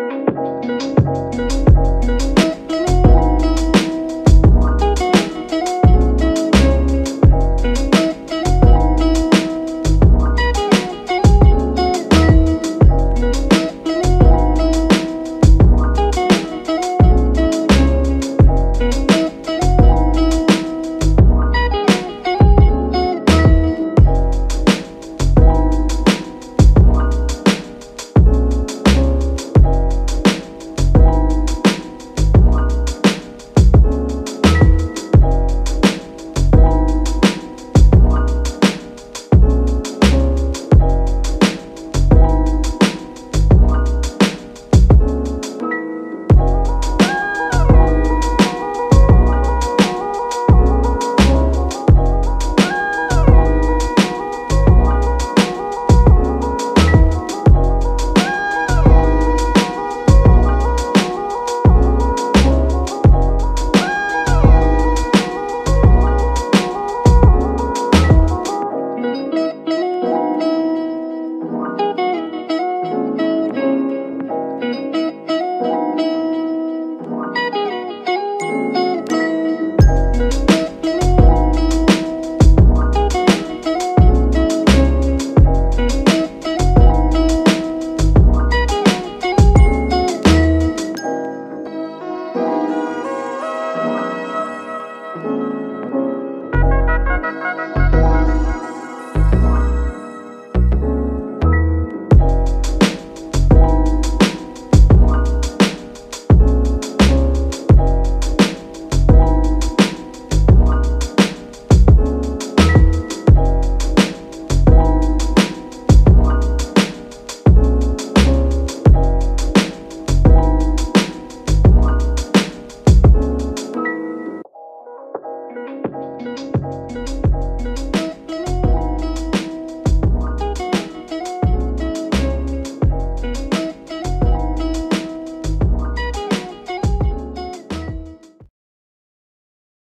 Música